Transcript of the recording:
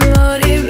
amor y